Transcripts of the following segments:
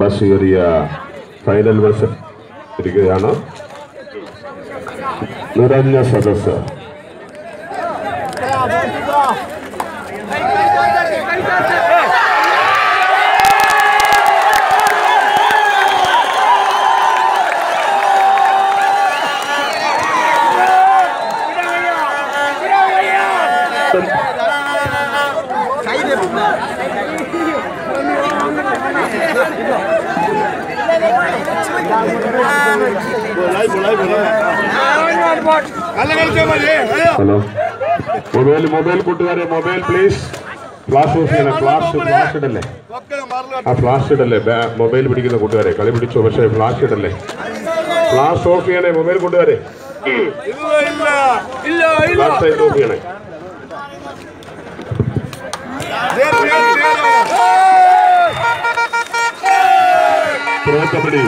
ബഷീറിയ final മത്സരം വരികയാണ് നിറഞ്ഞ സദസ് Thank you. Hello mobile mobile ಕೊಟ್ಟಿದ್ದಾರೆ mobile please flash flash flash ಇಡಲ್ಲೇ ಆ ಫ್ಲಾಶ್ ಇಡಲ್ಲೇ ಮೊಬೈಲ್ പിടിക്കുന്ന കൂട്ടുകാരെ കളി പിടിച്ചു പക്ഷേ ഫ്ലാഷ് ഇടല്ലേ ഫ്ലാഷ് ഓഫ് ചെയ്യണേ മൊബൈൽ കൂട്ടുകാരെ ഫ്ലാഷ് ഓഫ് ചെയ്യണേ പ്രോ കബഡി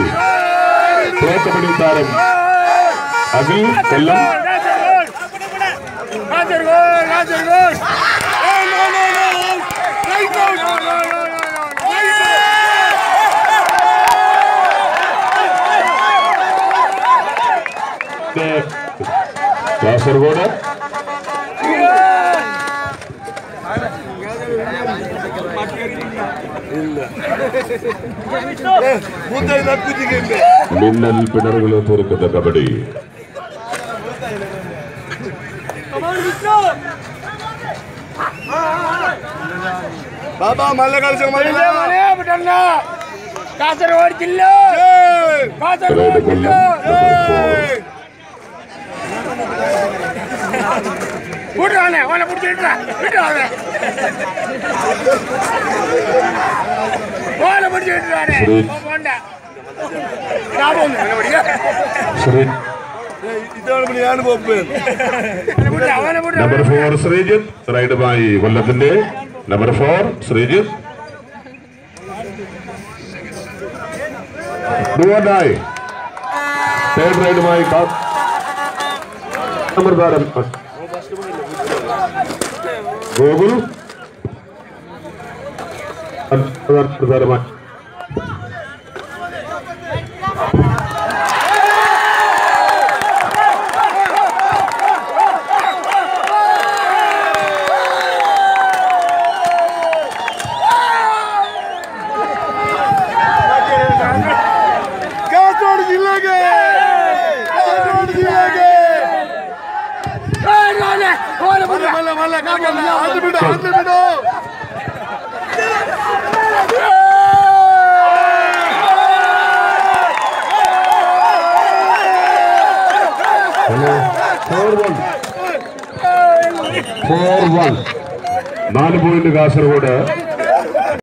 துவக்கப்படி தாரம் அகில் கொல்லம் കാസർഗോഡ് மின்னல் பிணர்களும் பொறுக்கின்ற கபடி பாபா மல்ல கலசம் விட்டு வாங்க உன்னை பிடிச்சி விட்டுறா விட்டு வாங்க ஓலை பிடிச்சி விட்டுறானே போண்டா ஞாபகம் சரி നമ്പർ ഫോർ ശ്രീജിത്ത് റൈഡുമായി കൊല്ലത്തിന്റെ നമ്പർ ഫോർ ശ്രീജിത്ത് റൈഡുമായി നമ്പർ താരം Google Karışıklar kızarmak. Four one നാല് പോയിന്റ് കാസർഗോഡ്